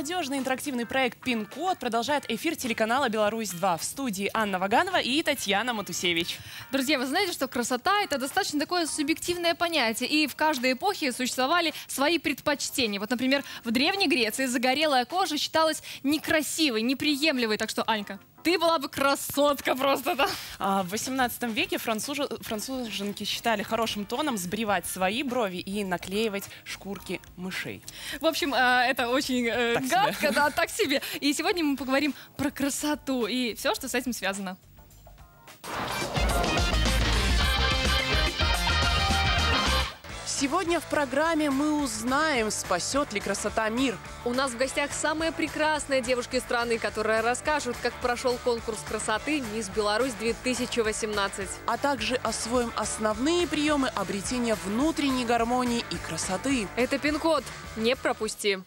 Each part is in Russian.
Молодежный интерактивный проект «Пин-код» продолжает эфир телеканала «Беларусь-2» в студии Анна Ваганова и Татьяна Матусевич. Друзья, вы знаете, что красота – это достаточно такое субъективное понятие, и в каждой эпохе существовали свои предпочтения. Вот, например, в Древней Греции загорелая кожа считалась некрасивой, неприемлемой. Так что, Анька, ты была бы красотка просто, да? А в 18 веке француж... француженки считали хорошим тоном сбривать свои брови и наклеивать шкурки мышей. В общем, э, это очень э, Так себе. гадко, да, так себе. И сегодня мы поговорим про красоту и все, что с этим связано. Сегодня в программе мы узнаем, спасет ли красота мир. У нас в гостях самые прекрасные девушки страны, которые расскажут, как прошел конкурс красоты «Мисс Беларусь-2018». а также освоим основные приемы обретения внутренней гармонии и красоты. Это пин-код. Не пропусти.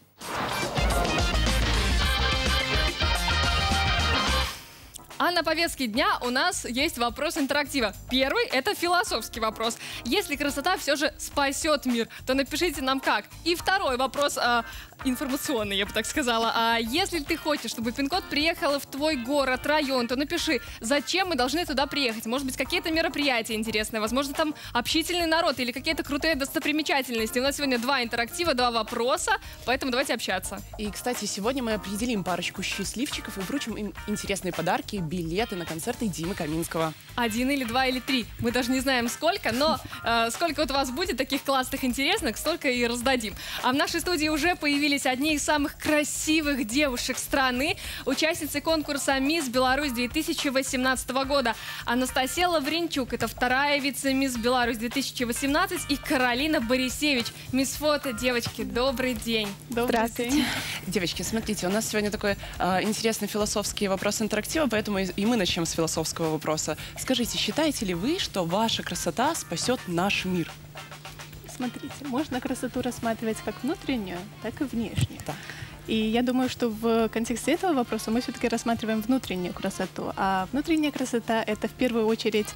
А на повестке дня у нас есть вопрос интерактива. Первый – это философский вопрос. Если красота все же спасет мир, то напишите нам как. И второй вопрос а, информационный, я бы так сказала. А если ты хочешь, чтобы пин-код приехал в твой город, район, то напиши, зачем мы должны туда приехать. Может быть, какие-то мероприятия интересные, возможно, там общительный народ или какие-то крутые достопримечательности. У нас сегодня два интерактива, два вопроса, поэтому давайте общаться. И, кстати, сегодня мы определим парочку счастливчиков и вручим им интересные подарки, билеты на концерты Димы Каминского. Один или два или три. Мы даже не знаем сколько, но э, сколько вот у вас будет таких классных, интересных, столько и раздадим. А в нашей студии уже появились одни из самых красивых девушек страны, участницы конкурса «Мисс Беларусь» 2018 года. Анастасия Лавренчук, это вторая вице-мисс Беларусь 2018, и Каролина Борисевич, мисс фото. Девочки, добрый день. Здравствуйте. Девочки, смотрите, у нас сегодня такой э, интересный философский вопрос интерактива, поэтому и, и мы начнем с философского вопроса. Скажите, считаете ли вы, что ваша красота спасет наш мир? Смотрите, можно красоту рассматривать как внутреннюю, так и внешнюю. Так. И я думаю, что в контексте этого вопроса мы все-таки рассматриваем внутреннюю красоту. А внутренняя красота — это в первую очередь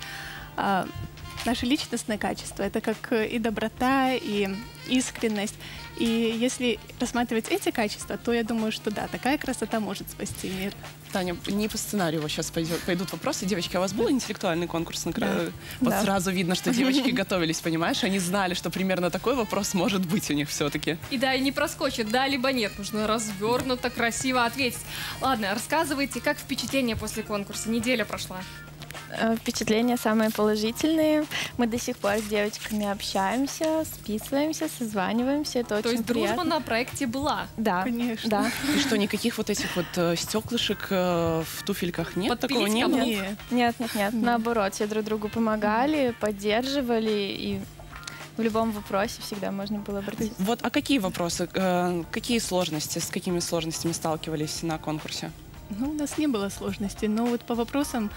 а, наше личностное качество. Это как э, и доброта, и искренность. И если рассматривать эти качества, то я думаю, что да, такая красота может спасти мир. Таня, не по сценарию вот сейчас пойдет- пойдут вопросы. Девочки, а у вас был интеллектуальный конкурс? На кра- Да. Вот Да. сразу видно, что девочки готовились, понимаешь? Они знали, что примерно такой вопрос может быть у них все-таки. И да, и не проскочит, да, либо нет. Нужно развернуто, красиво ответить. Ладно, рассказывайте, как впечатление после конкурса? Неделя прошла. Э, Впечатления самые положительные. Мы до сих пор с девочками общаемся, списываемся, созваниваемся. Это То очень есть дружба приятно. на проекте была. Да, Конечно. да. И что, никаких вот этих вот э, стеклышек э, в туфельках нет? Подпилить Такого не было? Нет. Нет, нет, нет. Нет. Наоборот, все друг другу помогали, поддерживали и в любом вопросе всегда можно было обратиться. Вот, а какие вопросы, э, какие сложности, с какими сложностями сталкивались на конкурсе? Ну, у нас не было сложностей, но вот по вопросам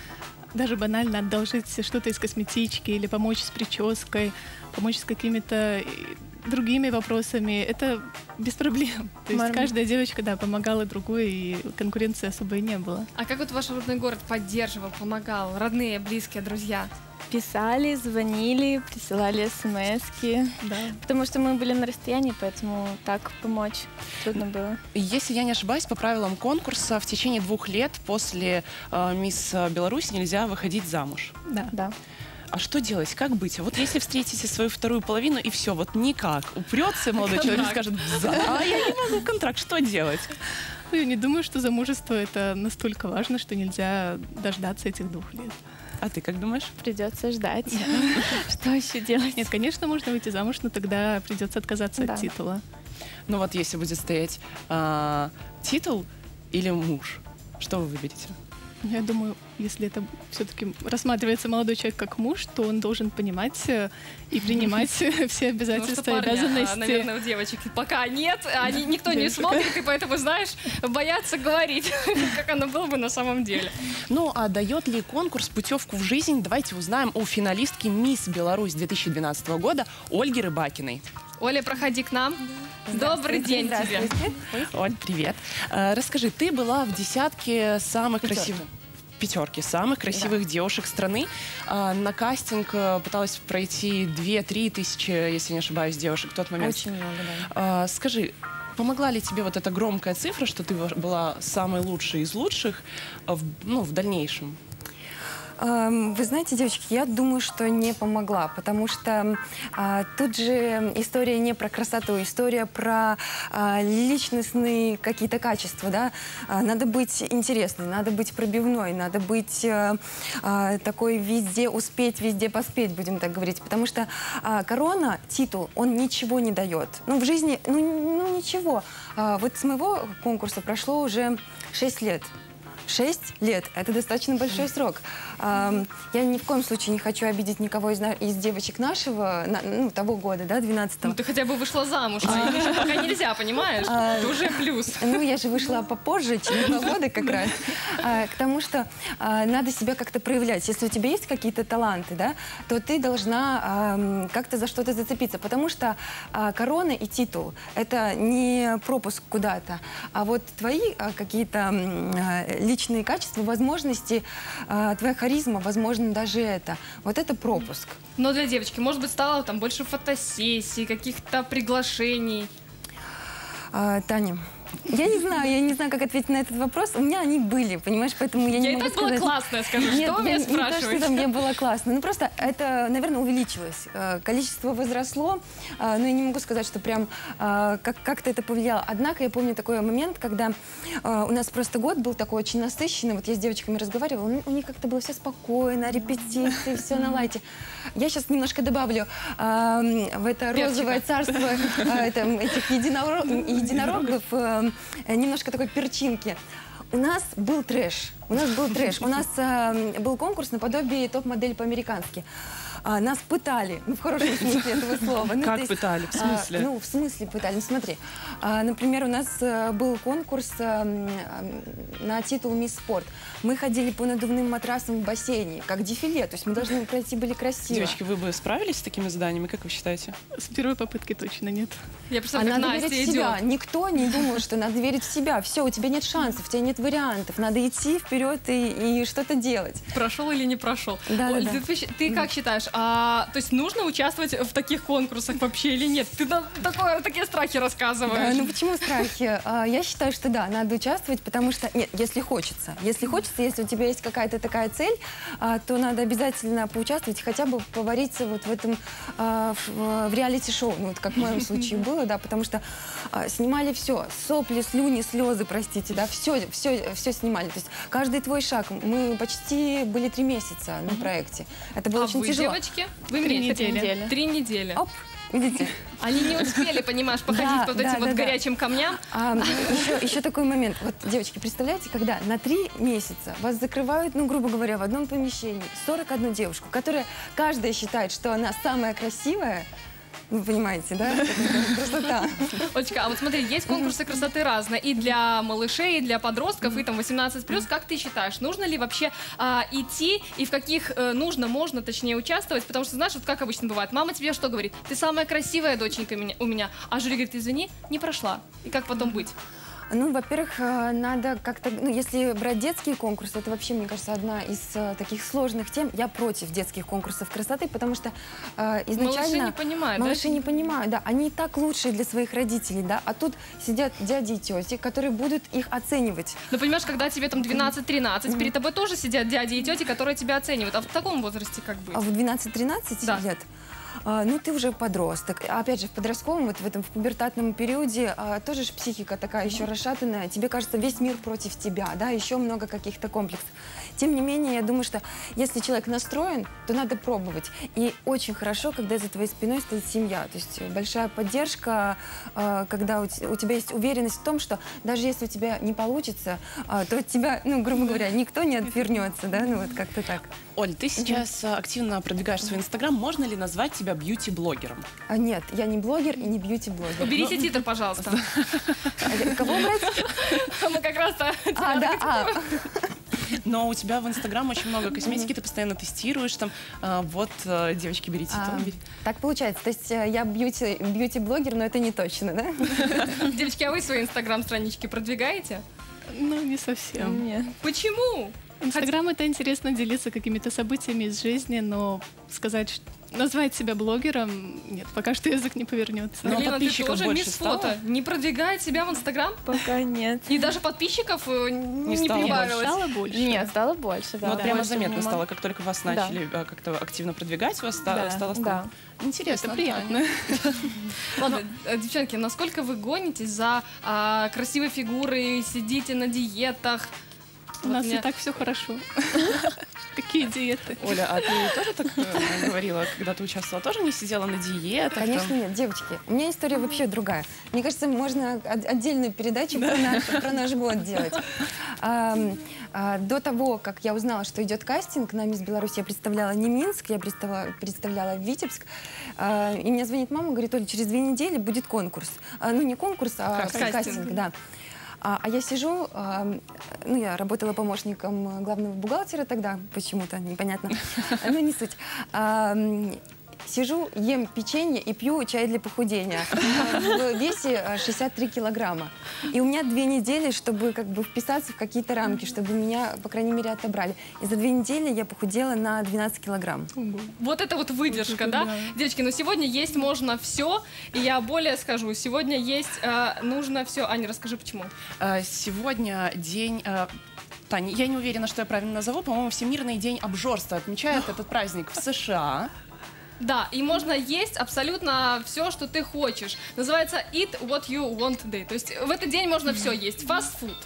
даже банально одолжить что-то из косметички или помочь с прической, помочь с какими-то э, другими вопросами, это без проблем. То есть каждая девочка, да, помогала другой, и конкуренции особой не было. А как вот ваш родной город поддерживал, помогал? Родные, близкие, друзья? Писали, звонили, присылали смс Да. Потому что мы были на расстоянии, поэтому так помочь трудно было. Если я не ошибаюсь, по правилам конкурса в течение двух лет после э, Мисс Беларусь нельзя выходить замуж. Да. Да. А что делать? Как быть? Вот если встретите свою вторую половину и все, вот никак. Упрется молодой человек и скажет, «За, а я не могу контракт, что делать? Ну, я не думаю, что замужество это настолько важно, что нельзя дождаться этих двух лет. А ты как думаешь? Придется ждать. Что еще делать? Нет, конечно, можно выйти замуж, но тогда придется отказаться от титула. Ну вот если будет стоять а, титул или муж, что вы выберете? Я думаю, если это все-таки рассматривается молодой человек как муж, то он должен понимать э, и принимать все Потому что обязательства и обязанности. наверное, у девочек пока нет, они, никто не смотрит, и поэтому, знаешь, боятся говорить, как оно было бы на самом деле. Ну, а дает ли конкурс путевку в жизнь? Давайте узнаем у финалистки Мисс Беларусь 2012 года Ольги Рыбакиной. Оля, проходи к нам. Добрый день тебе. Оль, привет. Э, Расскажи, ты была в десятке самых красивых пятерки самых красивых девушек страны. А, На кастинг э, пыталась пройти 2-3 тысячи, если не ошибаюсь, девушек в тот момент. Очень много, да. А, Скажи, Помогла ли тебе вот эта громкая цифра, что ты была самой лучшей из лучших а, в, ну, в дальнейшем? Эм, Вы знаете, девочки, я думаю, что не помогла, потому что а, тут же история не про красоту, история про а, личностные какие-то качества, да. А, надо быть интересной, надо быть пробивной, надо быть э, а, такой везде успеть, везде поспеть, будем так говорить, потому что а, корона, титул, он ничего не дает. Ну, в жизни, ну, ну ничего. А, вот с моего конкурса прошло уже 6 лет. Шесть лет – это достаточно большой срок. Я ни в коем случае не хочу обидеть никого из, из девочек нашего, на- ну, того года, да, 12 Ну, ты хотя бы вышла замуж. а еще пока нельзя, понимаешь? А, Это уже плюс. Ну, я же вышла попозже, через два года как раз. А, К тому, что а, надо себя как-то проявлять. Если у тебя есть какие-то таланты, да, то ты должна ам, как-то за что-то зацепиться. Потому что а, корона и титул – это не пропуск куда-то, а вот твои а, какие-то а, личные качества, возможности, а, твоя харизма, возможно, даже это. Вот это пропуск. Но для девочки, может быть, стало там больше фотосессий, каких-то приглашений. А, Таня, я не знаю, я не знаю, как ответить на этот вопрос. У меня они были, понимаешь, поэтому я, не Я и могу так была сказать. классная, скажу. Нет, Что я меня не то, что там я была классно. Ну, просто это, наверное, увеличилось. Э, Количество возросло, э, но я не могу сказать, что прям э, как- как-то это повлияло. Однако я помню такой момент, когда у нас просто год был такой очень насыщенный. Вот я с девочками разговаривала, у- у них как-то было все спокойно, репетиции, все на лайте. Я сейчас немножко добавлю в это розовое царство этих единоро- единорогов э, немножко такой перчинки. У нас был трэш. У нас был трэш. У нас э, был конкурс наподобие топ-модель по-американски. А, нас пытали, ну, в хорошем смысле этого слова. Ну, Как то есть, пытали? В а, смысле? ну, в смысле пытали. Ну, смотри, а, например, у нас э, был конкурс э, на титул «Мисс Спорт». Мы ходили по надувным матрасам в бассейне, как дефиле. То есть мы должны пройти были красиво. Девочки, вы бы справились с такими заданиями, как вы считаете? С первой попытки точно нет. Я А представляю, как надо Настя верить в себя. Никто не думал, что надо верить в себя. Все, у тебя нет шансов, у тебя нет вариантов. Надо идти вперед и, и что-то делать. Прошел или не прошел. Да, да, Оль, да. ты, вообще- ты как считаешь, а, то есть нужно участвовать в таких конкурсах вообще или нет? Ты нам такое, такие страхи Да, рассказываешь. ну почему страхи? А, Я считаю, что да, надо участвовать, потому что, нет, если хочется. Если хочется, если у тебя есть какая-то такая цель, а, то надо обязательно поучаствовать, хотя бы повариться вот в этом, а, в, реалити-шоу, ну вот как в моем случае было, да, потому что снимали все, сопли, слюни, слезы, простите, да, все, все, все снимали. То есть каждый твой шаг, мы почти были три месяца на проекте. Это было а очень тяжело. Девочки? Вы Три вместе? недели. Три недели. Оп, видите? Они не успели, понимаешь, походить Да, по вот да, этим вот да, да. горячим камням. А, еще, еще такой момент. Вот, девочки, представляете, когда на три месяца вас закрывают, ну, грубо говоря, в одном помещении 41 девушку, которая каждая считает, что она самая красивая, вы понимаете, да? Красота. Олечка, а вот смотри, есть конкурсы красоты разные и для малышей, и для подростков, и там 18+. Как ты считаешь, нужно ли вообще а, идти и в каких э, нужно, можно, точнее, участвовать? Потому что, знаешь, вот как обычно бывает, мама тебе что говорит? Ты самая красивая доченька у меня, а жюри говорит, извини, не прошла. И как потом быть? Ну, во-первых, э, надо как-то, ну, если брать детские конкурсы, это вообще, мне кажется, одна из э, таких сложных тем. Я против детских конкурсов красоты, потому что э, изначально... не понимают, да? Малыши не понимают, да. Они и так лучшие для своих родителей, да. А тут сидят дяди и тети, которые будут их оценивать. Ну, понимаешь, когда тебе там 12-13, перед тобой тоже сидят дяди и тети, которые тебя оценивают. А в таком возрасте как быть? А в 12-13 Да. лет? А, ну, ты уже подросток. Опять же, в подростковом, вот в этом в пубертатном периоде а, тоже же психика такая еще расшатанная. Тебе кажется, весь мир против тебя, да, еще много каких-то комплексов. Тем не менее, я думаю, что если человек настроен, то надо пробовать. И очень хорошо, когда за твоей спиной стоит семья. То есть большая поддержка, а, когда у, те- у тебя есть уверенность в том, что даже если у тебя не получится, а, то от тебя, ну, грубо говоря, никто не отвернется, да, ну вот как-то так. Оль, ты сейчас активно продвигаешь свой инстаграм. Можно ли назвать тебя бьюти-блогером? А нет, я не блогер и не бьюти-блогер. Уберите титр, пожалуйста. А, Кого брать? Мы как раз-то... А, да, а. Но у тебя в инстаграм очень много косметики, ты постоянно тестируешь там. а, Вот, а, девочки, берите А, то. Так получается. То есть э, я бьюти, бьюти-блогер, но это не точно, да? Девочки, а вы свои инстаграм-странички продвигаете? Ну, не совсем. Нет. Почему? Инстаграм это интересно делиться какими-то событиями из жизни, но сказать, ш- назвать себя блогером, нет, пока что язык не повернется. Но Галина, ты подписчиков тоже больше мисс стало? фото. Не продвигает себя в Инстаграм? Пока нет. И даже подписчиков э, не, стало прибавилось. Стало больше. Нет, стало больше, да. Ну, вот прямо заметно стало, как только вас Да. начали э, как-то активно продвигать, вас ста- Да, стало да. интересно. Это приятно. Ладно, э, девчонки, насколько вы гонитесь за а, красивой фигурой, сидите на диетах? У Вот нас меня- и так все хорошо. Какие диеты? Оля, а ты тоже так э, говорила, когда ты участвовала? Тоже не сидела на диетах? Конечно нет, девочки. У меня история вообще другая. Мне кажется, можно от- отдельную передачу про наш, про наш год делать. А, До того, как я узнала, что идет кастинг на Мисс Беларусь, я представляла не Минск, я представляла, представляла Витебск. А, И мне звонит мама, говорит, Оля, через две недели будет конкурс. А, Ну, не конкурс, а Кастинг. кастинг, да. А, а я сижу, ам, ну, я работала помощником главного бухгалтера тогда, почему-то, непонятно, ну, не суть. Сижу, ем печенье и пью чай для похудения в весе а, 63 килограмма. И у меня две недели, чтобы как бы вписаться в какие-то рамки, чтобы меня, по крайней мере, отобрали. И за две недели я похудела на 12 килограмм. Вот это вот выдержка, да? Девочки, но сегодня есть можно все, и я более скажу, сегодня есть э, нужно все. Аня, расскажи, почему. А, Сегодня день... Таня, я не уверена, что я правильно назову. По-моему, Всемирный день обжорства отмечает этот праздник в США. Да, и можно есть абсолютно все, что ты хочешь. Называется Eat What You Want Day. То есть в этот день можно все есть. Фастфуд.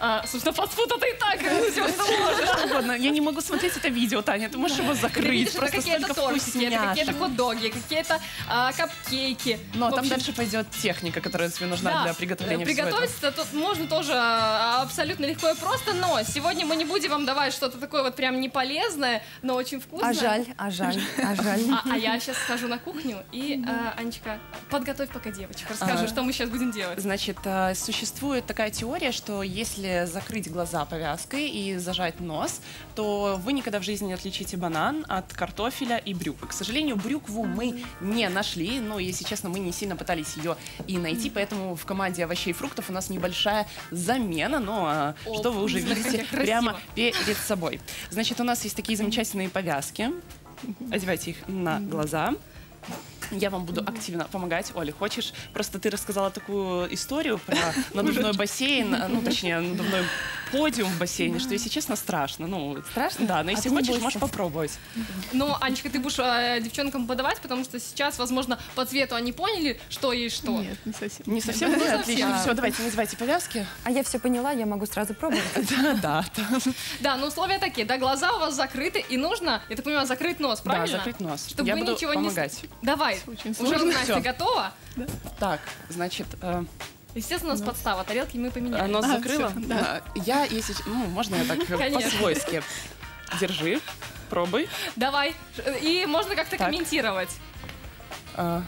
А, собственно, фастфуд это и так все, что можно. Что угодно. Я не могу смотреть это видео, Таня. Ты можешь его закрыть. Просто какие-то тортики, это какие-то хот-доги, какие-то а, капкейки. Но В там общем, дальше пойдет техника, которая тебе нужна Да, для приготовления всего этого. Приготовиться тут можно тоже а, абсолютно легко и просто, но сегодня мы не будем вам давать что-то такое вот прям не полезное, но очень вкусное. А жаль, а жаль, а жаль. А, а я сейчас схожу на кухню и, а, Анечка, подготовь пока девочек, расскажи, А. что мы сейчас будем делать. Значит, э, существует такая теория, что если закрыть глаза повязкой и зажать нос, то вы никогда в жизни не отличите банан от картофеля и брюк. К сожалению, брюкву мы не нашли, но, если честно, мы не сильно пытались ее и найти, поэтому в команде овощей и фруктов у нас небольшая замена, но э, О, что вы уже видите прямо перед собой. Значит, у нас есть такие замечательные повязки. Одевайте их на глаза. Я вам буду активно помогать. Оля, хочешь? Просто ты рассказала такую историю про надувной бассейн, ну, точнее, надувной подиум в бассейне, что, если честно, страшно. Ну, Страшно? Да, но А если не хочешь, можешь попробовать. Но, Анечка, ты будешь э, девчонкам подавать, потому что сейчас, возможно, по цвету они поняли, что есть что. Нет, не совсем. Не совсем? Ну. Отлично. Все, давайте, надевайте повязки. А я все поняла, я могу сразу пробовать. Да, да. Да, но условия такие, да, глаза у вас закрыты, и нужно, я так понимаю, закрыть нос, Да, правильно? закрыть нос. Чтобы Я вы буду ничего помогать. не... Давай, Очень уже сложно. Настя Всё. готова? Так, значит, э, Естественно, у нас подстава, тарелки мы поменяли. А, нос А, закрыла? всё, да. А, Я, если... ч- Ну, можно я так э, Конечно. по-свойски? Держи, пробуй. Давай, и можно как-то Так. комментировать. А,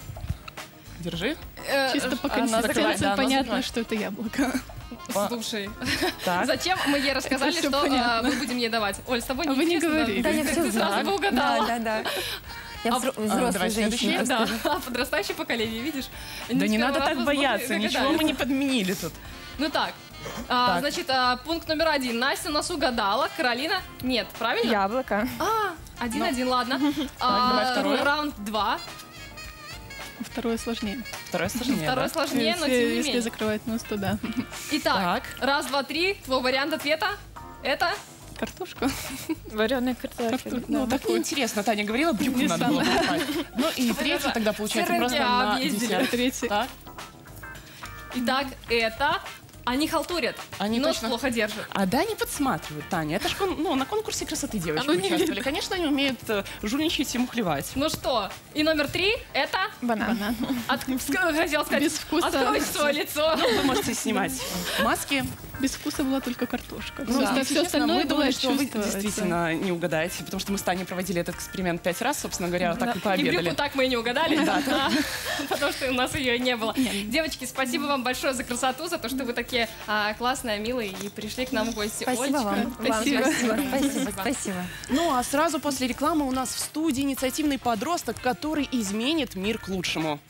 Держи. Э, Чисто по она закрывает, консистенции да, она понятно, закрывает. что это яблоко. Слушай, Так. зачем мы ей рассказали, всё что понятно. э, мы будем ей давать? Оль, с тобой А вы не неинтересно, говорили. Да, я Ты все сразу бы угадала. Да, да, да. Я А, а, взрослая давай женщина. Да, подрастающее поколение, видишь? Да не надо так бояться, ничего мы не подменили тут. Ну так, а, Так. значит, а, пункт номер один. Настя нас угадала, Каролина нет, правильно? Яблоко. А, один-один, ладно. давай А, второе. Раунд два. Второе сложнее. Второе сложнее, Второй да? сложнее, но если, тем не если менее. закрывать нос, то да. Итак, Так. раз, два, три. Твой вариант ответа? Это? Картошка. Вареный картофель. Картофель. Ну, так неинтересно. Таня говорила, брюкву Не надо было покупать. Ну и третье тогда получается просто на десерт. Итак, это... Они халтурят. Они Нос точно- плохо держат. а да, не подсматривают, Таня. Это ж кон- ну, на конкурсе красоты девочки Оно не участвовали. Конечно, они умеют э, жульничать и мухлевать. Ну что, и номер три это... Банан. От... ск- Хотела сказать, Без вкуса. откройте свое лицо. Вы можете снимать маски. Без вкуса была только картошка. Ну, Просто если все остальное мы думали, что вы действительно не угадаете, потому что мы с Таней проводили этот эксперимент пять раз, собственно говоря, так и И пообедали. брюку так мы и не угадали, А, потому что у нас ее и не было. Девочки, спасибо вам большое за красоту, за то, что вы такие а, классные, милые и пришли к нам в гости. Спасибо Олечка, вам. Спасибо. Спасибо, спасибо, спасибо. Ну а сразу после рекламы у нас в студии инициативный подросток, который изменит мир к лучшему.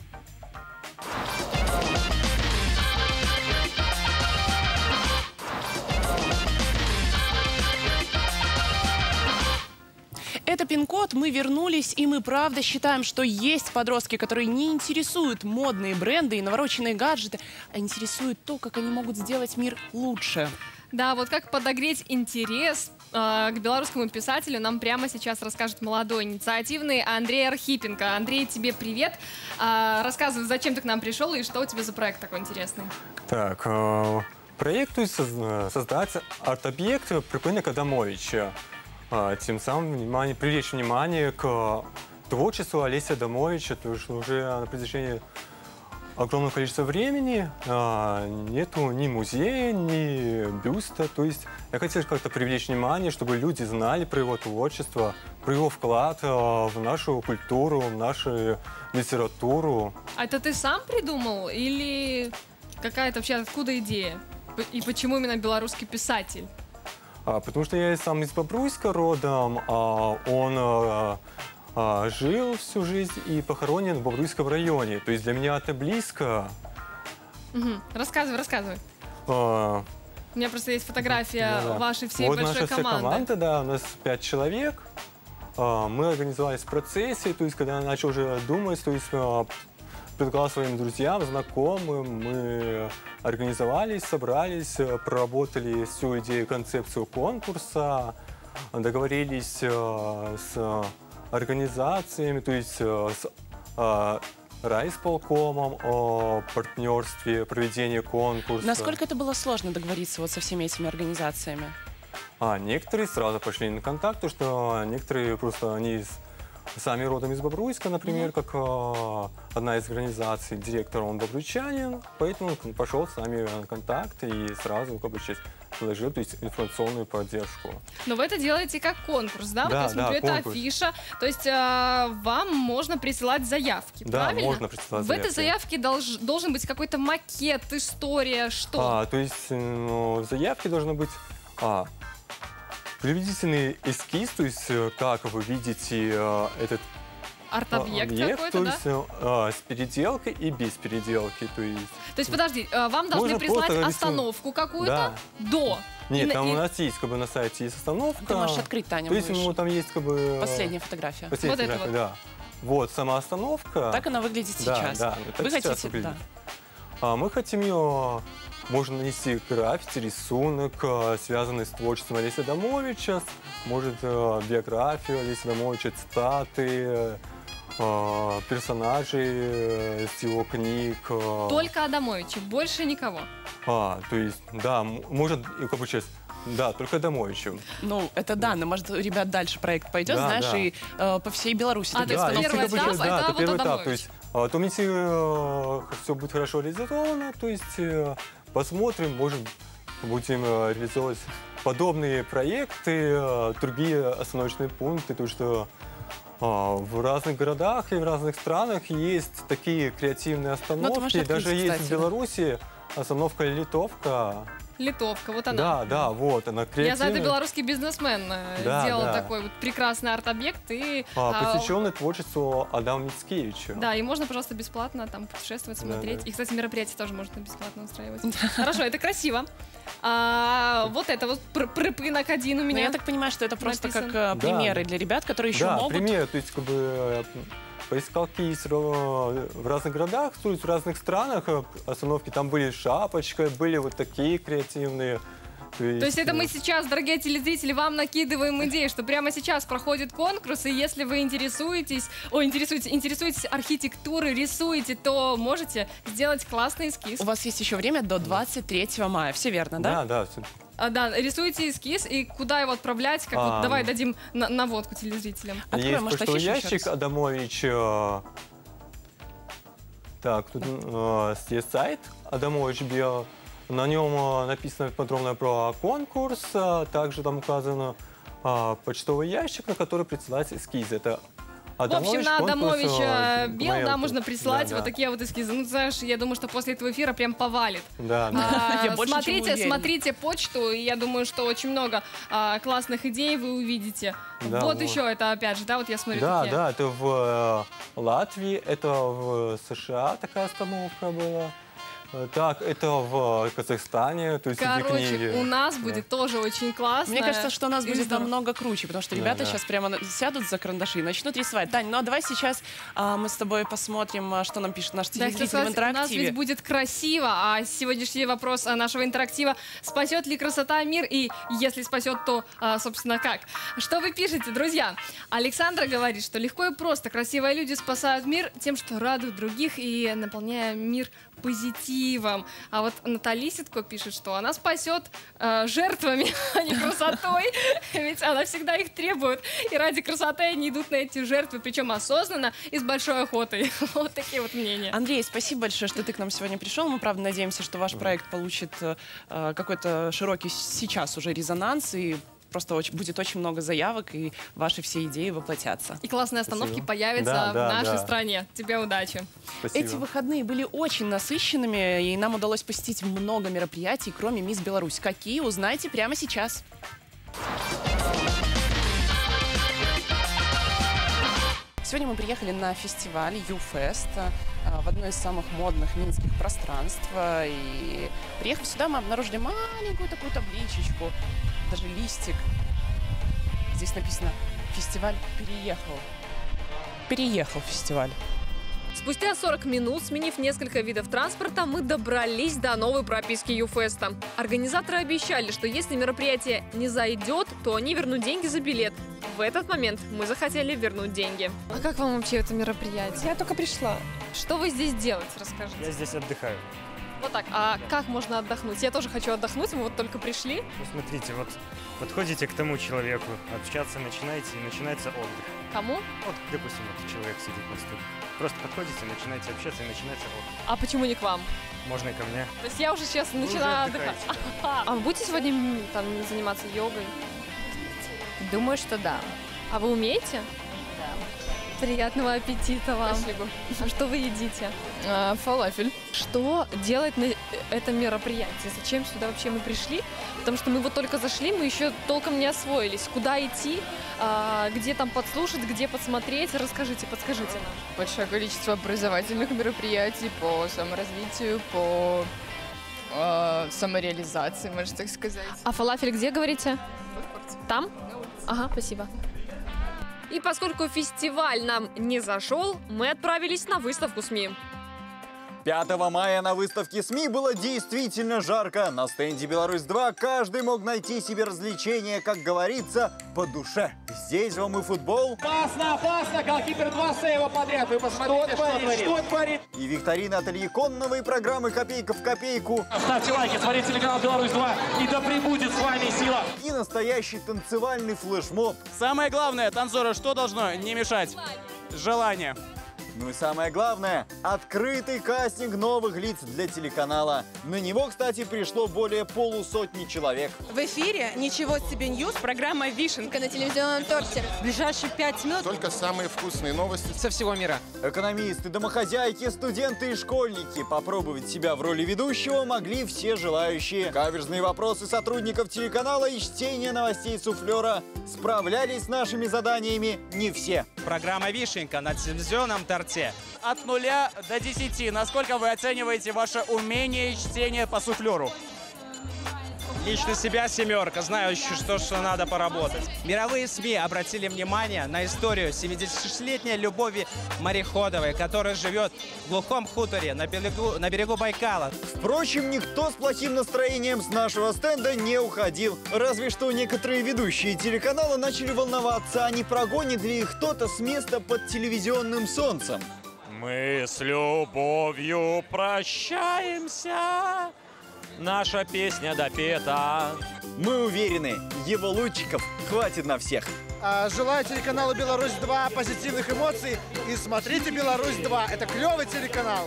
Это пин-код, мы вернулись, и мы правда считаем, что есть подростки, которые не интересуют модные бренды и навороченные гаджеты, а интересуют то, как они могут сделать мир лучше. Да, вот как подогреть интерес э, к белорусскому писателю нам прямо сейчас расскажет молодой инициативный Андрей Архипенко. Андрей, тебе привет. А, рассказывай, зачем ты к нам пришел и что у тебя за проект такой интересный? Так, э, проектую соз- создать арт-объект припынка Адамовича. А, Тем самым внимание, привлечь внимание к творчеству Олеся Адамовича, потому что уже на протяжении огромного количества времени а, нету ни музея, ни бюста. То есть я хотел как-то привлечь внимание, чтобы люди знали про его творчество, про его вклад а, в нашу культуру, в нашу литературу. А это ты сам придумал или какая-то вообще откуда идея? И почему именно белорусский писатель? А, потому что я сам из Бобруйска родом, а он а, а, жил всю жизнь и похоронен в Бобруйском районе. То есть для меня это близко. Мгм. Рассказывай, рассказывай. А, У меня просто есть фотография да-да. вашей всей вот большой наша вся команды. команда, да, у нас пять человек. А, Мы организовались в процессе, то есть когда я начал уже думать, то есть предлагал своим друзьям, знакомым, мы организовались, собрались, проработали всю идею, концепцию конкурса, договорились э, с организациями, то есть э, с э, райисполкомом о партнерстве, проведении конкурса. Насколько это было сложно договориться вот со всеми этими организациями? А некоторые сразу пошли на контакт, потому что некоторые просто они сами родом из Бобруйска, например, как э, одна из организаций, директор он бобруйчанин, поэтому он пошел с нами на контакт и сразу как бы предложил то есть, информационную поддержку. Но вы это делаете как конкурс, да? Вот Да, я смотрю, да, это конкурс. афиша. То есть э, вам можно присылать заявки, Да, правильно? можно присылать В этой заявки. заявке долж- должен быть какой-то макет, история, что? А, то есть ну, в заявке должно быть а, приблизительный эскиз, то есть э, как вы видите э, этот Арт-объект объект, какой-то, то да? есть э, а, с переделкой и без переделки, то есть То есть, подожди, э, вам должны прислать остановку какую-то Да. до. Нет, И- там и- у нас есть, как бы на сайте есть остановка. Ты можешь открыть, Таня, То есть, ну, там есть, как бы... э, Последняя фотография. Последняя Вот это фотография, да. Вот, сама остановка. Так она выглядит Да, сейчас. да, Вы хотите, выглядит. да. А мы хотим ее... Можно нанести граффити, рисунок, э, связанный с творчеством Олеся Домовича, может, э, биографию Олеся Домовича, цитаты, э, персонажей э, с его книг. э. Только Адамовича, больше никого. А, то есть, да, может, как бы сейчас, да, только Домовичем. Ну, это да, но может, ребят, дальше проект пойдет, Да, знаешь, да. и э, по всей Беларуси А, то есть Да, первый этап сейчас, это да, это вот первый этап. То есть, а, то если все будет хорошо реализовано, то есть э, посмотрим, может, будем э, реализовывать подобные проекты, э, другие остановочные пункты, то что а, в разных городах и в разных странах есть такие креативные остановки. можешь открыть, Даже есть кстати, в. Беларуси остановка Литовка. Литовка, вот она. Да, да, вот, она Я креативная. знаю, ты белорусский бизнесмен э, Да, сделал да. такой вот прекрасный арт-объект и А, а, посвященный творчеству Адама Мицкевича. Да, и можно, пожалуйста, бесплатно там путешествовать, Да, смотреть. да. И, кстати, мероприятия тоже можно бесплатно устраивать. Хорошо, это красиво. А, вот это вот пр- прыпынок один у Но меня. я так понимаю, что это просто написан. как э, Да. примеры для ребят, которые еще да, могут пример, то есть как бы поискалки есть э, в разных городах, то есть в разных странах э, остановки. Там были шапочка, были вот такие креативные. То есть, То есть это мы сейчас, дорогие телезрители, вам накидываем идеи, что прямо сейчас проходит конкурс, и если вы интересуетесь, о, интересуетесь, интересуетесь архитектурой, рисуете, то можете сделать классный эскиз. У вас есть еще время до 23 мая. Все верно, да? Да, да. А, да, рисуете эскиз, и куда его отправлять, как вот, А, давай дадим на- наводку телезрителям. Открой, есть может, еще ящик раз. Адамович. э, Так, тут э, есть сайт Адамович Био. На нем э, написано подробно про конкурс. э, Также там указано э, почтовый ящик, на который присылать эскизы. Это В общем, Адамович, на Адамовича э, Бел, да, можно присылать Да, вот да. такие вот эскизы. Ну, знаешь, я думаю, что после этого эфира прям повалит. Да, да. А, смотрите, смотрите почту, и я думаю, что очень много а, классных идей вы увидите. Да, вот, вот. еще это опять же, да, вот я смотрю Да, такие. да, это в э, Латвии, это в США такая остановка была. Э, Так, это в Казахстане, то есть Короче, книги. у нас Да. будет тоже очень классно. Мне кажется, что у нас будет намного круче, потому что Да, ребята да. сейчас прямо сядут за карандаши и начнут рисовать. Тань, ну а давай сейчас а, мы с тобой посмотрим, а, что нам пишет наш Да, телезритель в сказать, у нас интерактиве. ведь будет красиво, а сегодняшний вопрос а, нашего интерактива спасет ли красота мир и если спасет, то, а, собственно, как? Что вы пишете, друзья? Александра говорит, что легко и просто красивые люди спасают мир тем, что радуют других и наполняя мир позитивом. А вот Натали Ситко пишет, что она спасет э, жертвами, а не красотой, ведь она всегда их требует. И ради красоты они идут на эти жертвы, причем осознанно и с большой охотой. Вот такие вот мнения. Андрей, спасибо большое, что ты к нам сегодня пришел. Мы, правда, надеемся, что ваш проект получит э, э, какой-то широкий сейчас уже резонанс и просто очень- будет очень много заявок, и ваши все идеи воплотятся. И классные остановки Спасибо. появятся Да, в да, нашей да. стране. Тебе удачи. Спасибо. Эти выходные были очень насыщенными, и нам удалось посетить много мероприятий, кроме Мисс Беларусь. Какие, узнайте прямо сейчас. Сегодня мы приехали на фестиваль YouFest а, в одно из самых модных минских пространств. И приехав сюда, мы обнаружили маленькую такую табличечку, даже листик. Здесь написано «Фестиваль переехал». Переехал фестиваль. Спустя 40 минут, сменив несколько видов транспорта, мы добрались до новой прописки Юфеста. Организаторы обещали, что если мероприятие не зайдет, то они вернут деньги за билет. В этот момент мы захотели вернуть деньги. А как вам вообще это мероприятие? Я только пришла. Что вы здесь делаете, расскажите. Я здесь отдыхаю. Вот так, а как можно отдохнуть? Я тоже хочу отдохнуть, мы вот только пришли. Ну, смотрите, вот подходите к тому человеку, общаться начинаете, и начинается отдых. Кому? Вот, допустим, вот человек сидит на стуле. Просто подходите, начинаете общаться, и начинается отдых. А почему не к вам? Можно и ко мне. То есть я уже сейчас Вы уже начинаю отдыхать. да. А вы будете сегодня там заниматься йогой? Думаю, что да. А вы умеете? Приятного аппетита вам. Спасибо. А что вы едите? А, фалафель. Что делает на этом мероприятии? Зачем сюда вообще мы пришли? Потому что мы вот только зашли, мы еще толком не освоились. Куда идти, а, где там подслушать, где подсмотреть? Расскажите, подскажите нам. Большое количество образовательных мероприятий по саморазвитию, по э, самореализации, можно так сказать. А фалафель где, говорите? Там? Ага, спасибо. И поскольку фестиваль нам не зашел, мы отправились на выставку СМИ. 5 мая на выставке СМИ было действительно жарко. На стенде «Беларусь-2» каждый мог найти себе развлечение, как говорится, по душе. Здесь вам и футбол, Опасно, опасно! Голкипер два сейва подряд. Вы посмотрите, что творит. Что творит? и викторина конного, и программы «Копейка в копейку», Ставьте лайки, смотрите телеканал «Беларусь-2» и да пребудет с вами сила! и настоящий танцевальный флешмоб. Самое главное, танцору что должно не мешать? Желание. Ну и самое главное, открытый кастинг новых лиц для телеканала. На него, кстати, пришло более полусотни человек. В эфире «Ничего себе News» программа «Вишенка» на телевизионном торте. В ближайшие пять минут Только самые вкусные новости. Со всего мира. Экономисты, домохозяйки, студенты и школьники. Попробовать себя в роли ведущего могли все желающие. Каверзные вопросы сотрудников телеканала и чтение новостей суфлера. Справлялись с нашими заданиями не все. Программа «Вишенка» на телевизионном торте. От нуля до десяти. Насколько вы оцениваете ваше умение чтения по суфлеру? Лично себя семерка, знаю еще, что, что надо поработать. Мировые СМИ обратили внимание на историю 76-летней Любови Мореходовой, которая живет в глухом хуторе на берегу, на берегу Байкала. Впрочем, никто с плохим настроением с нашего стенда не уходил. Разве что некоторые ведущие телеканала начали волноваться, а не прогонит ли их кто-то с места под телевизионным солнцем. Мы с любовью прощаемся. Наша песня допета. Мы уверены, его лучиков хватит на всех. Желаю телеканалу «Беларусь-2» позитивных эмоций и смотрите «Беларусь-2». Это клевый телеканал.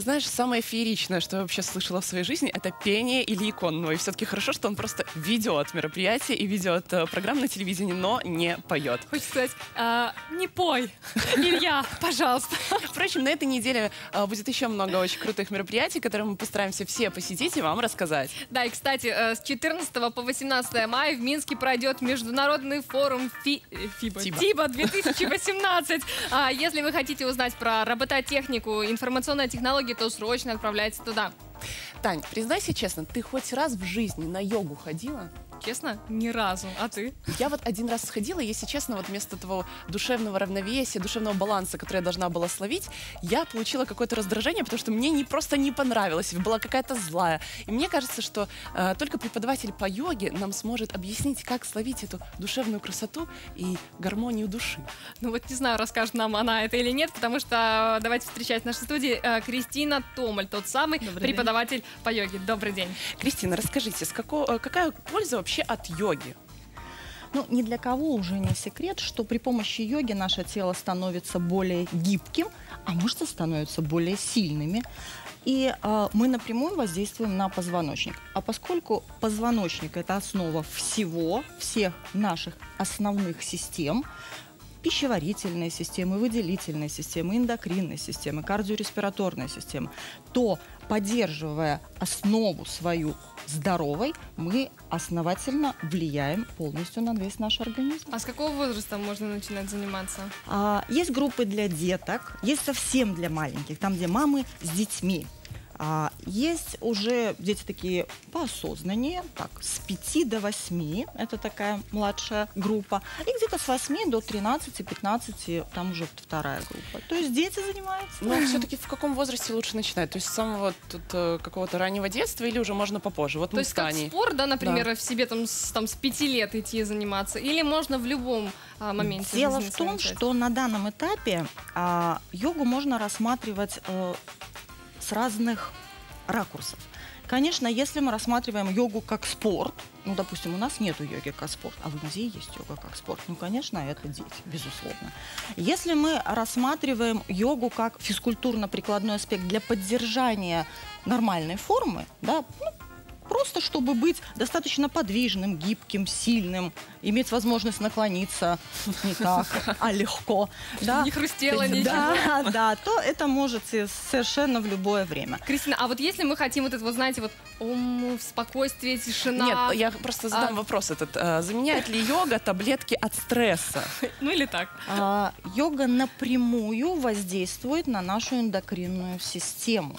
Знаешь, самое фееричное, что я вообще слышала в своей жизни, это пение Ильи Конного. И все-таки хорошо, что он просто ведет мероприятие и ведет э, программу на телевидении, но не поет. Хочется сказать, а, не пой, Илья, пожалуйста. Впрочем, на этой неделе а, будет еще много очень крутых мероприятий, которые мы постараемся все посетить и вам рассказать. Да, и, кстати, э, с 14 по 18 мая в Минске пройдет международный форум Фи... э, ФИБА. Тиба. ТИБА 2018. А Если вы хотите узнать про робототехнику, информационные технологии, то срочно отправляйтесь туда. Тань, признайся честно, ты хоть раз в жизни на йогу ходила? Честно, ни разу. А ты? Я вот один раз сходила, и, если честно, вот вместо того душевного равновесия, душевного баланса, который я должна была словить, я получила какое-то раздражение, потому что мне не, просто не понравилось, была какая-то злая. И мне кажется, что э, только преподаватель по йоге нам сможет объяснить, как словить эту душевную красоту и гармонию души. Ну вот не знаю, расскажет нам она это или нет, потому что э, давайте встречать в нашей студии э, Кристина Томаль, тот самый Добрый преподаватель по йоге. Добрый день. Кристина, расскажите, с како- э, какая польза вообще от йоги? Ну, ни для кого уже не секрет, что при помощи йоги наше тело становится более гибким, а мышцы становятся более сильными. И э, мы напрямую воздействуем на позвоночник. А поскольку позвоночник это основа всего, всех наших основных систем, пищеварительной системы, выделительной системы, эндокринной системы, кардиореспираторной системы, то, поддерживая основу свою здоровой, мы основательно влияем полностью на весь наш организм. А с какого возраста можно начинать заниматься? А, есть группы для деток, есть совсем для маленьких, там, где мамы с детьми. А, есть уже дети такие поосознаннее, так, с 5 до 8, это такая младшая группа, и где-то с 8 до 13-15, там уже вторая группа. То есть дети занимаются. Но все-таки в каком возрасте лучше начинать? То есть с самого тут, э, какого-то раннего детства или уже можно попозже? Вот То мы есть как спорт, да, например, Да. в себе там с, там, с пяти лет идти заниматься? Или можно в любом а, моменте Дело в том, что на данном этапе а, йогу можно рассматривать э, разных ракурсов. Конечно, если мы рассматриваем йогу как спорт, ну, допустим, у нас нет йоги как спорт, а в Индии есть йога как спорт, ну, конечно, это дети, безусловно. Если мы рассматриваем йогу как физкультурно-прикладной аспект для поддержания нормальной формы, да, ну, просто чтобы быть достаточно подвижным, гибким, сильным, иметь возможность наклониться не так, а легко. Да? Не хрустело ничего. Да, да, то это можете совершенно в любое время. Кристина, а вот если мы хотим вот это, вот знаете, вот ум, спокойствие, тишина... Нет, я просто задам А, вопрос этот. А, Заменяет ли йога таблетки от стресса? Ну или так. А, йога напрямую воздействует на нашу эндокринную систему.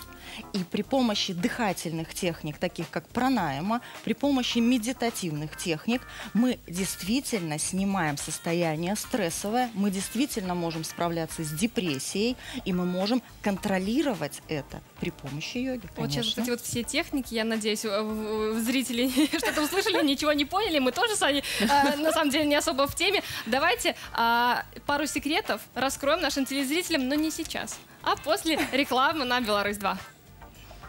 И при помощи дыхательных техник, таких как пранаяма, при помощи медитативных техник, мы действительно снимаем состояние стрессовое, мы действительно можем справляться с депрессией, и мы можем контролировать это при помощи йоги. Вот сейчас вот конечно. эти вот все техники, я надеюсь, зрители что-то услышали, ничего не поняли. Мы тоже с вами, э, на самом деле, не особо в теме. Давайте а, пару секретов раскроем нашим телезрителям, но не сейчас, а после рекламы на Беларусь-2.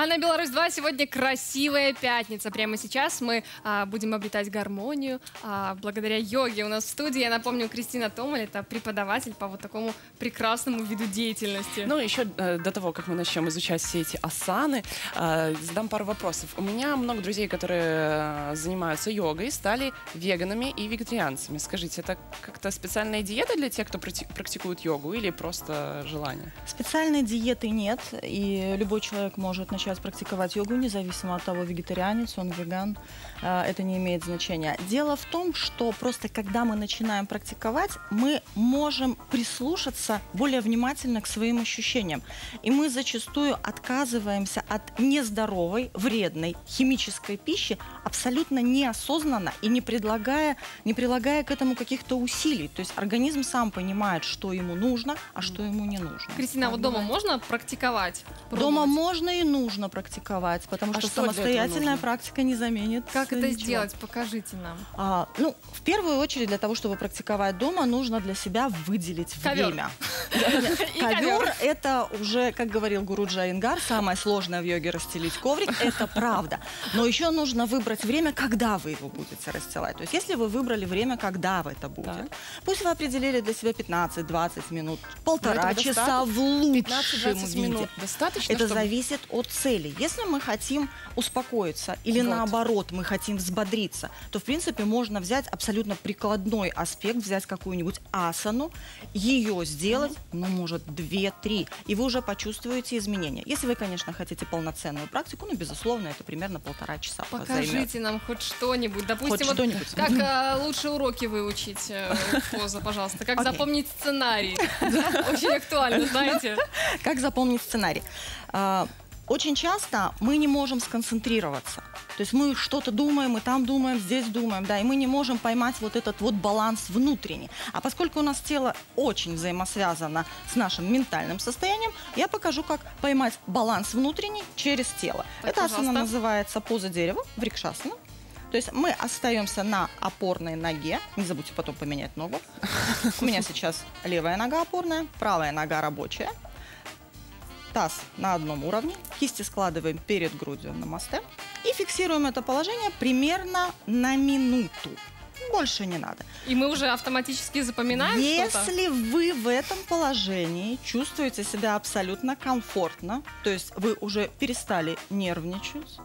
А на Беларусь-2 сегодня красивая пятница. Прямо сейчас мы а, будем обретать гармонию а, благодаря йоге. У нас в студии, я напомню, Кристина Томаль, это преподаватель по вот такому прекрасному виду деятельности. Ну, еще э, до того, как мы начнем изучать все эти асаны, э, задам пару вопросов. У меня много друзей, которые э, занимаются йогой, стали веганами и вегетарианцами. Скажите, это как-то специальная диета для тех, кто практикует йогу, или просто желание? Специальной диеты нет, и любой человек может начать практиковать йогу, независимо от того, вегетарианец он, веган, это не имеет значения. Дело в том, что просто когда мы начинаем практиковать, мы можем прислушаться более внимательно к своим ощущениям. И мы зачастую отказываемся от нездоровой, вредной химической пищи абсолютно неосознанно и не предлагая, не прилагая к этому каких-то усилий. То есть организм сам понимает, что ему нужно, а что ему не нужно. Кристина, а вот дома можно практиковать? Дома Пробовать? можно и нужно практиковать, потому А что, что самостоятельная практика не заменит. Как э, это ничего. сделать? Покажите нам. А, ну, в первую очередь, для того, чтобы практиковать дома, нужно для себя выделить Ковер. время. Ковер. Это уже, как говорил гуру Джаингар, самое сложное в йоге расстелить коврик. Это правда. Но еще нужно выбрать время, когда вы его будете расстилать. То есть, если вы выбрали время, когда вы это будет, пусть вы определили для себя 15-20 минут, полтора часа в лучшем 15-20 виде. достаточно, Это зависит от цели. Если мы хотим успокоиться или наоборот мы хотим взбодриться, то в принципе можно взять абсолютно прикладной аспект, взять какую-нибудь асану, ее сделать, ну может 2-3, и вы уже почувствуете изменения. Если вы, конечно, хотите полноценную практику, ну безусловно это примерно полтора часа вас займет. Покажите нам хоть что-нибудь. Допустим, Хоть вот что-нибудь. как э, лучше уроки выучить э, поза, пожалуйста. Как Окей. запомнить сценарий. Очень актуально, знаете. Как запомнить сценарий? Очень часто мы не можем сконцентрироваться. То есть мы что-то думаем, мы там думаем, здесь думаем, да, и мы не можем поймать вот этот вот баланс внутренний. А поскольку у нас тело очень взаимосвязано с нашим ментальным состоянием, я покажу, как поймать баланс внутренний через тело. Так, Это асана пожалуйста. называется поза дерева, врикшасана. То есть мы остаемся на опорной ноге. Не забудьте потом поменять ногу. У меня сейчас левая нога опорная, правая нога рабочая. Таз на одном уровне. Кисти складываем перед грудью на мосте. И фиксируем это положение примерно на минуту. Больше не надо. И мы уже автоматически запоминаем? Если вы в этом положении чувствуете себя абсолютно комфортно, то есть вы уже перестали нервничать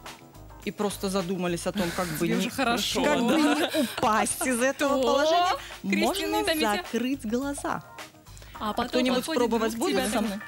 и просто задумались о том, как бы, не, хорошо. как бы не упасть из этого То, положения, можно закрыть глаза. А А кто-нибудь пробовать будет со мной?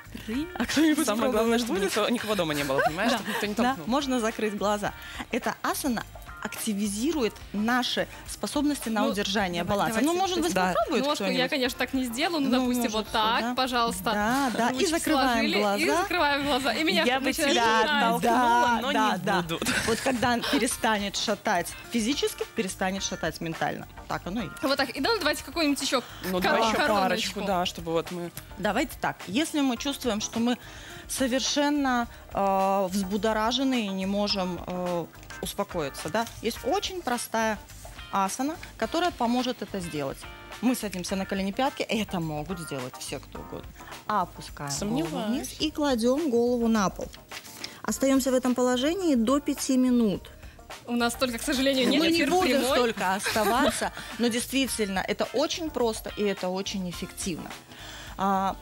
А кто-нибудь Самое главное, чтобы никого дома не было, понимаешь, Да, чтобы никто не да, толкнул. можно закрыть глаза. Это асана активизирует наши способности на Ну, удержание давай, баланса. давайте, ну, может быть, да. попробует Ножку я, конечно, так не сделаю. Ну, Ну, допустим, может, вот так, да. пожалуйста. Да, да, и закрываем сложили, глаза. И закрываем глаза. И меня Я бы начинает тебя оттолкнула, но да, не да. буду. Вот когда перестанет шатать физически, перестанет шатать ментально. Так оно и есть. Вот так. И да, давайте какую-нибудь еще Ну, давай еще парочку, да, чтобы вот мы... Давайте так. Если мы чувствуем, что мы совершенно э, взбудоражены и не можем э, успокоиться, да, есть очень простая асана, которая поможет это сделать. Мы садимся на колени пятки, это могут сделать все, кто угодно. Опускаем голову Сомневаюсь. вниз и кладем голову на пол. Остаемся в этом положении до 5 минут. У нас только, к сожалению, нет Мы не будем прямой. столько оставаться, но действительно это очень просто и это очень эффективно. А,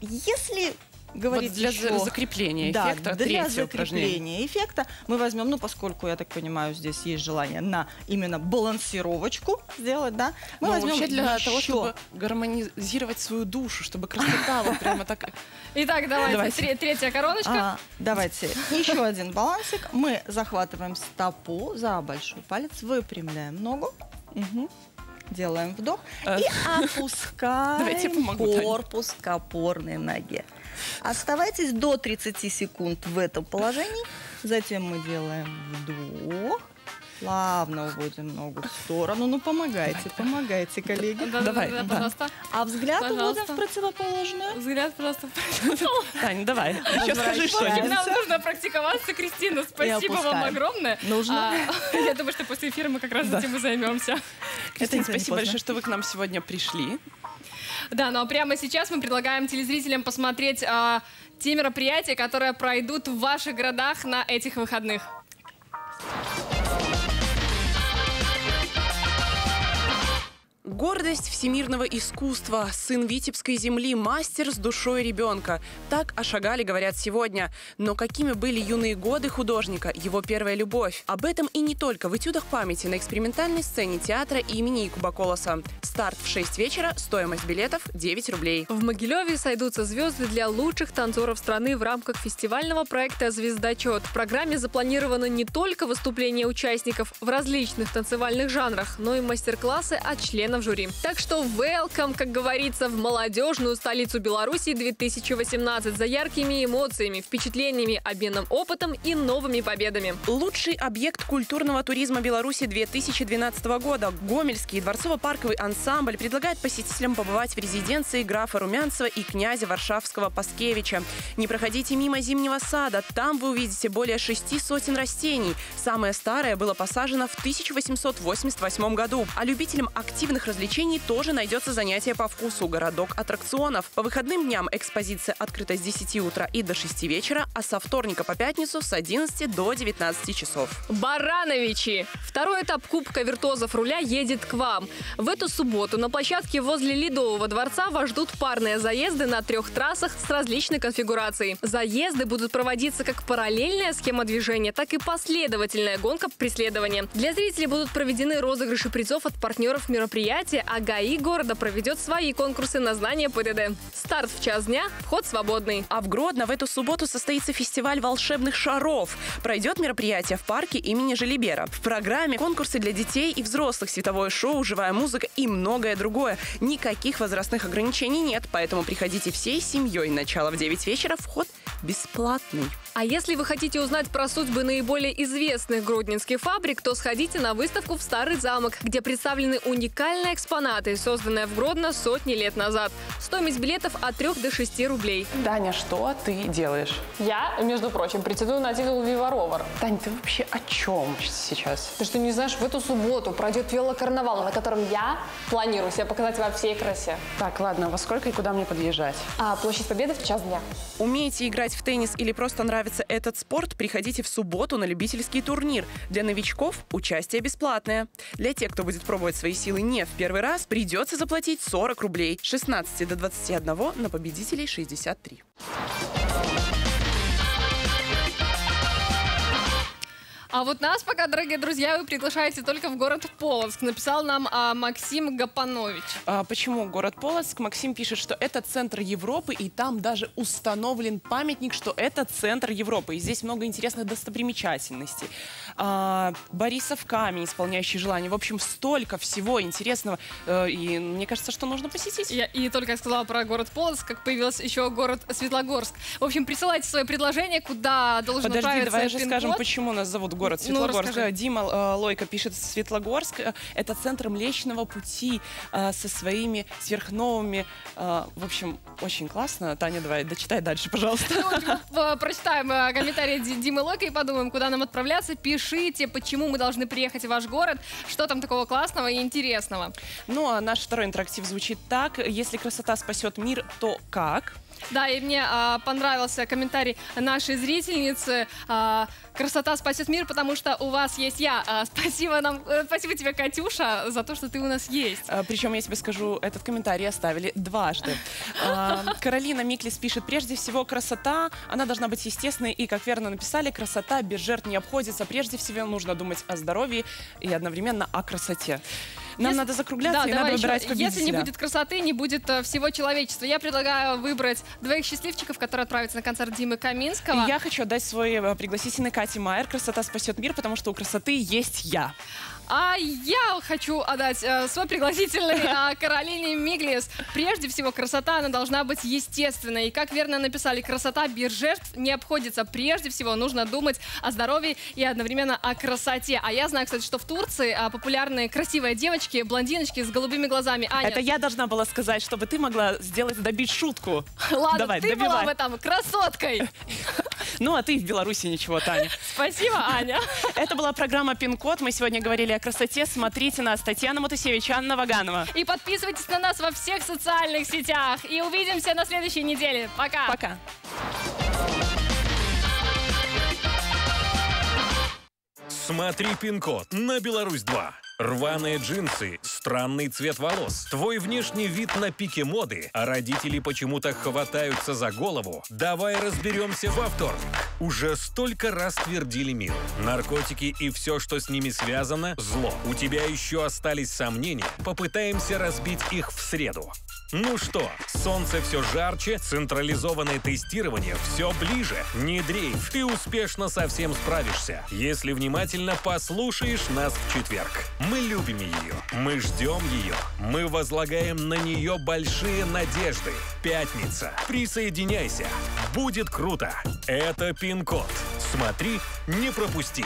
если говорить Вот для еще- за- закрепления Да, эффекта, для третье упражнение. закрепления эффекта мы возьмем, ну поскольку я так понимаю, здесь есть желание на именно балансировочку сделать, да, мы Ну, возьмем вообще для того, еще- чтобы гармонизировать свою душу, чтобы красота вот прямо так... Итак, давайте, Давайте. тре- третья короночка. А, давайте еще один балансик. Мы захватываем стопу за большой палец, выпрямляем ногу, делаем вдох Э, и опускаем корпус к опорной ноге. Оставайтесь до 30 секунд в этом положении. Затем мы делаем вдох. Плавно уводим ногу в сторону. Ну, помогайте, помогайте, коллеги. Да, да, давай, да, да. пожалуйста. А взгляд Пожалуйста. уводим в противоположную. Взгляд, пожалуйста. Тань, давай, еще скажи что-нибудь. нам нужно практиковаться, Кристина. Спасибо вам огромное. Нужно. А, я думаю, что после эфира мы как раз этим и займемся. Кристина, спасибо большое, что вы к нам сегодня пришли. Да, а прямо сейчас мы предлагаем телезрителям посмотреть а, те мероприятия, которые пройдут в ваших городах на этих выходных. Гордость всемирного искусства, сын Витебской земли, мастер с душой ребенка. Так о Шагале говорят сегодня. Но какими были юные годы художника, его первая любовь? Об этом и не только в этюдах памяти на экспериментальной сцене театра имени Якуба Колоса. Старт в 6 вечера, стоимость билетов 9 рублей. В Могилеве сойдутся звезды для лучших танцоров страны в рамках фестивального проекта «Звездочет». В программе запланировано не только выступления участников в различных танцевальных жанрах, но и мастер-классы от членов жюри. Так что welcome, как говорится, в молодежную столицу Беларуси 2018 за яркими эмоциями, впечатлениями, обменом опытом и новыми победами. Лучший объект культурного туризма Беларуси 2012 года Гомельский дворцово-парковый ансамбль предлагает посетителям побывать в резиденции графа Румянцева и князя Варшавского Паскевича. Не проходите мимо Зимнего сада, там вы увидите более шести сотен растений. Самое старое было посажено в 1888 году. А любителям активных развлечений тоже найдется занятие по вкусу – городок аттракционов. По выходным дням экспозиция открыта с 10 утра и до 6 вечера, а со вторника по пятницу с 11 до 19 часов. Барановичи! Второй этап Кубка виртуозов руля едет к вам. В эту субботу на площадке возле Ледового дворца вас ждут парные заезды на трех трассах с различной конфигурацией. Заезды будут проводиться как параллельная схема движения, так и последовательная гонка преследования. Для зрителей будут проведены розыгрыши призов от партнеров мероприятия, а ГАИ города проведет свои конкурсы на знание ПДД. Старт в час дня, вход свободный. А в Гродно в эту субботу состоится фестиваль волшебных шаров. Пройдет мероприятие в парке имени Желибера. В программе конкурсы для детей и взрослых, световое шоу, живая музыка и многое другое. Никаких возрастных ограничений нет, поэтому приходите всей семьей. Начало в 9 вечера, вход бесплатный. А если вы хотите узнать про судьбы наиболее известных гродненских фабрик, то сходите на выставку в Старый замок, где представлены уникальные экспонаты, созданные в Гродно сотни лет назад. Стоимость билетов от 3 до 6 рублей. Даня, что ты делаешь? Я, между прочим, претендую на титул Вива Ровер. Тань, ты вообще о чем сейчас? Ты что, не знаешь, в эту субботу пройдет велокарнавал, на котором я планирую себя показать во всей красе. Так, ладно, во сколько и куда мне подъезжать? А, площадь Победы в час дня. Умеете играть в теннис или просто нравится этот спорт, приходите в субботу на любительский турнир. Для новичков участие бесплатное. Для тех, кто будет пробовать свои силы не в первый раз, придется заплатить 40 рублей. С 16 до 21 на победителей 63. А вот нас пока, дорогие друзья, вы приглашаете только в город Полоцк. Написал нам а, Максим Гапанович. А почему город Полоцк? Максим пишет, что это центр Европы, и там даже установлен памятник, что это центр Европы. И здесь много интересных достопримечательностей. А, Борисов камень, исполняющий желание. В общем, столько всего интересного. Э, и мне кажется, что нужно посетить. Я и только сказала про город Полоцк, как появился еще город Светлогорск. В общем, присылайте свои предложения, куда должен Подожди, отправиться давай же скажем, почему нас зовут город Ну, Светлогорск. расскажи. Дима э, Лойко пишет, Светлогорск э, – это центр Млечного Пути э, со своими сверхновыми. э, в общем, очень классно. Таня, давай, дочитай дальше, пожалуйста. Ну, э, Прочитаем э, комментарии Ди- Димы Лойка и подумаем, куда нам отправляться. Пишите, почему мы должны приехать в ваш город, что там такого классного и интересного. Ну, а наш второй интерактив звучит так. Если красота спасет мир, то как? Да, и мне а, понравился комментарий нашей зрительницы. А, Красота спасет мир, потому что у вас есть я. А, спасибо нам, э, спасибо тебе, Катюша, за то, что ты у нас есть. А, Причем, я тебе скажу, этот комментарий оставили дважды. А, Каролина Миклис пишет, прежде всего, красота, она должна быть естественной, и, как верно написали, красота без жертв не обходится. Прежде всего, нужно думать о здоровье и одновременно о красоте. Нам Если- надо закругляться, Да, и надо еще. выбирать Если победителя. не будет красоты, не будет э, всего человечества. Я предлагаю выбрать двоих счастливчиков, которые отправятся на концерт Димы Каминского. И я хочу отдать свой э, пригласительный Кате Майер «Красота спасет мир», потому что у красоты есть я. А я хочу отдать э, свой пригласительный э, Каролине Миглис. Прежде всего, красота, она должна быть естественной. И как верно написали, красота без жертв не обходится. Прежде всего, нужно думать о здоровье и одновременно о красоте. А я знаю, кстати, что в Турции а, популярные красивые девочки, блондиночки с голубыми глазами. Аня, Это я должна была сказать, чтобы ты могла сделать, добить шутку. ладно, Давай, ты была добивай. в этом красоткой. Ну, а ты в Беларуси ничего, Таня. Спасибо, Аня. Это была программа «Пин-код». Мы сегодня говорили о красоте. Смотрите нас. Татьяна Матусевич, Анна Ваганова. И подписывайтесь на нас во всех социальных сетях. И увидимся на следующей неделе. Пока. Пока. Смотри пин-код на Беларусь 2. Рваные джинсы, странный цвет волос, твой внешний вид на пике моды, а родители почему-то хватаются за голову. Давай разберемся во вторник. Уже столько раз твердили мир. Наркотики и все, что с ними связано – зло. У тебя еще остались сомнения? Попытаемся разбить их в среду. Ну что, солнце все жарче, централизованное тестирование все ближе. Не дрейф, ты успешно со всем справишься, если внимательно послушаешь нас в четверг. Мы любим ее, мы ждем ее, мы возлагаем на нее большие надежды. Пятница. Присоединяйся. Будет круто. Это пин-код. Смотри, не пропусти.